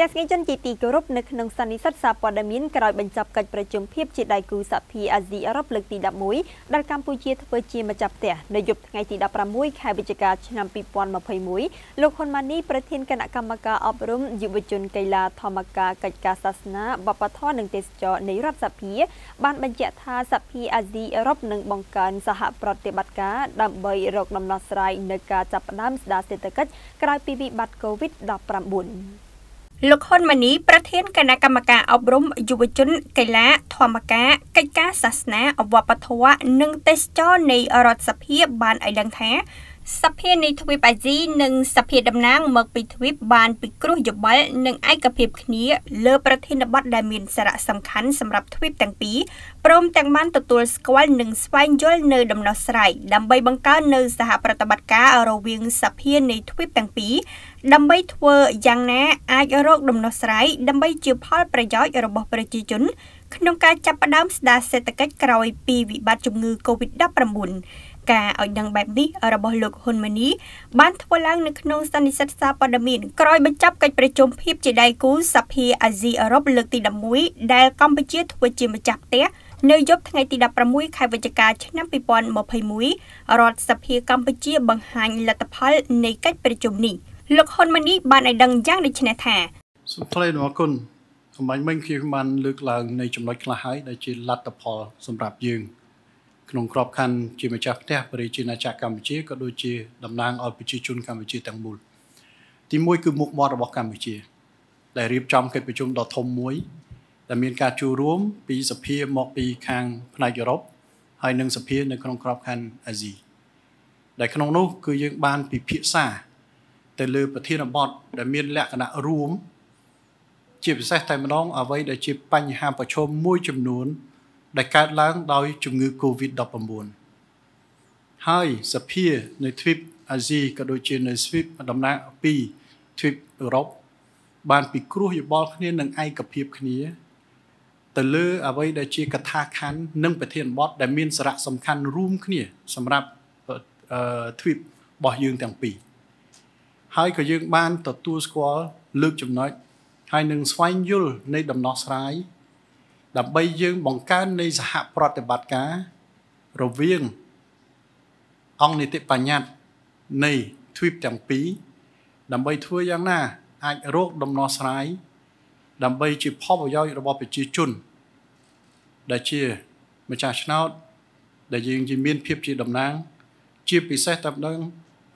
ទាំងស្ងីជនជាទីគោរពនៅក្នុងសន្និសីទសារព័ត៌មានក្រោយបញ្ចប់កិច្ចប្រជុំភាពជាដៃគូសហភាពអាស៊ីអឺរ៉ុបលើកទី11ដែលកម្ពុជាធ្វើជាម្ចាស់ផ្ទះនៅយប់ថ្ងៃទី16ខែវិច្ឆិកាឆ្នាំ2021លោកហ៊ុនម៉ាណីប្រធានគណៈកម្មការអប់រំយុវជនកីឡាធម្មការកិច្ចការសាសនាបព្វធម៌និងទេសចរនៃរដ្ឋសភាបានបញ្ជាក់ថាសហភាពអាស៊ីអឺរ៉ុបនឹងបង្កើនសហប្រតិបត្តិការដើម្បីរកដំណោះស្រាយនៅការចាប់ផ្ដើមស្ដារសេដ្ឋកិច្ចក្រោយពីវិបត្តិ COVID-19 លោកហ៊ុនម៉ាណីប្រធានគណៈកម្មការអប់រំយុវជនកីឡាធម្មការកិច្ចការសាសនាវប្បធម៌និងទេសចរនៃរដ្ឋសភាបានឲ្យដឹងថា សភានៃទ្វីបអាស៊ីនិងសភាតំណាងមកពីទ្វីបបានពិគ្រោះយោបល់និងឯកភាពគ្នាលើប្រធានបទដែលមានសារៈសំខាន់សម្រាប់ទ្វីបទាំងពីរព្រមទាំងបានទទួលស្គាល់និងស្វែងយល់នៅដំណោះស្រាយដើម្បីបង្កើននៅសហប្រតិបត្តិការរវាងសភានៃទ្វីបទាំងពីរដើម្បីធ្វើយ៉ាងណាអាចរកដំណោះស្រាយដើម្បីជាផលប្រយោជន៍របស់ប្រជាជន ក្នុងការចាប់ផ្ដើមស្ដារសេដ្ឋកិច្ចក្រោយពីវិបត្តិជំងឺ Covid-19 ការឲ្យដឹងបែបនេះរបស់លោកហ៊ុនម៉ាណីបានធ្វើឡើងនៅក្នុងសន្និសីទសារព័ត៌មានក្រោយបញ្ចប់កិច្ចប្រជុំភាពជាដៃគូសភាអាស៊ីអឺរ៉ុបលើកទី11ដែលកម្ពុជាធ្វើជាម្ចាស់ផ្ទះនៅយប់ថ្ងៃទី16ខែវិច្ឆិកាឆ្នាំ2021រដ្ឋសភាកម្ពុជាបង្ហាញលទ្ធផលនៃកិច្ចប្រជុំនេះលោកហ៊ុនម៉ាណីបានឲ្យដឹងយ៉ាងដូចនេះថាសូមថ្លែងអរគុណ សម្បាញ់មិញខ្ញុំបានលើកឡើងនៃចំណុចខ្លះហើយដែលជាលទ្ធផលសម្រាប់យើងក្នុងក្របខ័ណ្ឌជាម្ចាស់ផ្ទះប្រជាណាចក្រកម្ពុជាក៏ដូចជាតំណាងឲ្យប្រជាជនកម្ពុជាទាំងមូលទី1គឺមុខមាត់របស់កម្ពុជា ដែលរៀបចំកិច្ចប្រជុំដ៏ធំមួយដែលមានការចូលរួមពីសភាមកពីខាងផ្នែកអឺរ៉ុបហើយនិងសភានៅក្នុងក្របខ័ណ្ឌអាស៊ីដែលក្នុងនោះគឺយើងបានពិភាក្សាទៅលើប្រធានបទដែលមានលក្ខណៈរួម ជាពិសេសតែម្ដងអ្វីដែលជាបញ្ហាប្រឈមមួយចំនួន ដែលកើតឡើងដោយជំងឺ Covid-19 ហើយសភានៅទ្វីបអាស៊ីក៏ដូចជានៅទ្វីបតំណាងពីទ្វីបអឺរ៉ុបបានពិគ្រោះយោបល់គ្នានឹងឯកភាពគ្នា ទៅលើអ្វីដែលជាកថាខណ្ឌនិងប្រធានបទដែលមានសារៈសំខាន់រួមគ្នា សម្រាប់ទ្វីបរបស់យើងទាំងពីរហើយក៏យើងបានទទួលស្គាល់លើកចំណុច ហើយនឹងស្វែងយល់នៃដំណោះស្រាយដើម្បីយើងបង្កើននៃសហប្រតិបត្តិការរវាងអង្គនីតិបញ្ញត្តិនៃទ្វីបទាំងពីរដើម្បីធ្វើយ៉ាងណា អាចរកដំណោះស្រាយដើម្បីជាផលប្រយោជន៍របស់ប្រជាជន ដែលជាម្ចាស់ឆ្នោត ដែលយើងជាមានភាពជាតំណាង ជាពិសេសតែម្ដង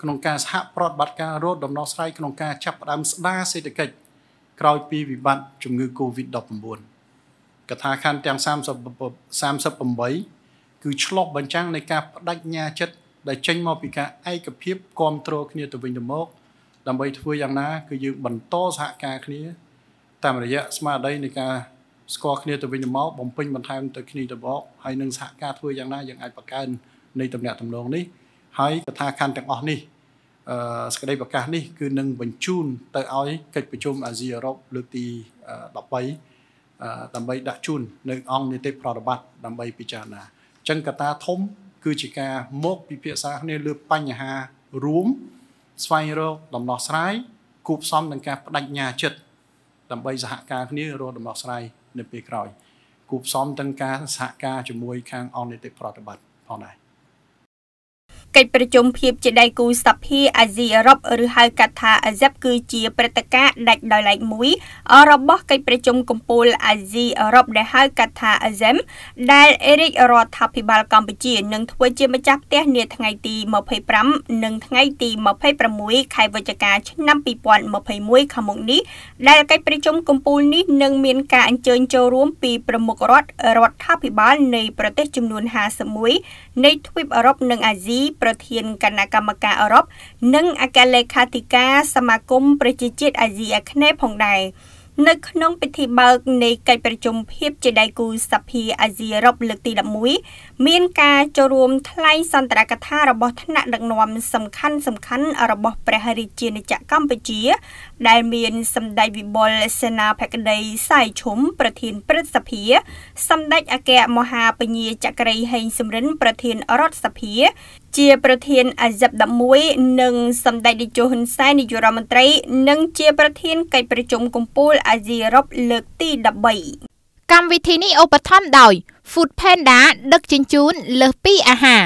ក្នុងការសហប្រតិបត្តិការរកដំណោះស្រាយក្នុងការចាប់ផ្ដើមស្ដារសេដ្ឋកិច្ច ក្រោយពីវិបត្តិជំងឺ Covid-19 កថាខណ្ឌទាំង30 38គឺឆ្លុះបញ្ចាំងនៃការបដិញ្ញាចិត្តដែលចេញមកពីការឯកភាពគ្រប់គ្រងគ្នាទៅវិញទៅមកដើម្បីធ្វើយ៉ាងណា គឺយើងបន្តសហការគ្នា តាមរយៈស្មារតីនៃការស្គាល់គ្នាទៅវិញទៅមកបំពេញបន្ថែមទៅគ្នាទៅមកហើយនឹងសហការធ្វើយ៉ាងណាយើងអាចបង្កើននៃតំណែងតំណងនេះហើយកថាខណ្ឌទាំងអស់នេះអឺ សក្តីប្រកាសនេះគឺនឹងបញ្ជូនទៅឲ្យកិច្ចប្រជុំអាស៊ីអឺរ៉ុបលើកទី13ដើម្បីដាក់ជូននៅអង្គនីតិប្រតិបត្តិដើម្បីពិចារណាអញ្ចឹងកត្តាធំ គឺជាការមកពិភាក្សាគ្នាលើបញ្ហារួមស្វែងរកដំណោះស្រាយគូផ្សំនឹងការបដិញ្ញាចិត្តដើម្បីសហការគ្នារកដំណោះស្រាយនៅពេលក្រោយគូផ្សំទាំងការសហការជាមួយខាងអង្គនីតិប្រតិបត្តិផងដែរ កិច្ចប្រជុំភាពជាដៃគូសភាអាស៊ីអឺរ៉ុបឬហៅកាត់ថា ASEP គឺជាព្រឹត្តិការណ៍ដាច់ដោយឡែកមួយរបស់កិច្ចប្រជុំកំពូលអាស៊ីអឺរ៉ុបដែលហៅកាត់ថា ASEM ដែលអេរិករដ្ឋាភិបាលកម្ពុជានឹងធ្វើជាម្ចាស់ផ្ទះនាថ្ងៃទី25និងថ្ងៃទី26ខែវិច្ឆិកាឆ្នាំ2021ខាងមុខនេះដែលកិច្ចប្រជុំកំពូលនេះនឹងមានការអញ្ជើញចូលរួមពីប្រមុខរដ្ឋរដ្ឋាភិបាលនៃប្រទេសចំនួន51នៃទ្វីបអឺរ៉ុបនិងអាស៊ីប្រធានគណៈកម្មការអឺរ៉ុបនិងអគ្គលេខាធិការសមាគមប្រជាជាតិអាស៊ីអាគ្នេយ៍ផងដែរនៅក្នុងពិធីបើកនៃកិច្ចប្រជុំភាពជាដៃគូសភាអាស៊ីអឺរ៉ុបលើកទី11មានការចូលរួមថ្លែងសន្ទរកថារបស់ថ្នាក់ដឹកនាំសំខាន់សំខាន់របស់ព្រះរាជាណាចក្រកម្ពុជា ដែលមានសម្ដេចវិបុលសេនាភក្តីសៃឈុំប្រធានព្រឹទ្ធសភា សម្ដេចអគ្គមហាពញាចក្រីហេងសំរិនប្រធានរដ្ឋសភា ជាប្រធានអាស៊ាប់11និងសម្ដេចតេជោហ៊ុនសែននាយករដ្ឋមន្ត្រី និងជាប្រធានកិច្ចប្រជុំកំពូលអាស៊ីអឺរ៉ុបលើកទី13កម្មវិធីនេះឧបត្ថម្ភដោយ Food Panda ដឹកជញ្ជូនលើសពីអាហារ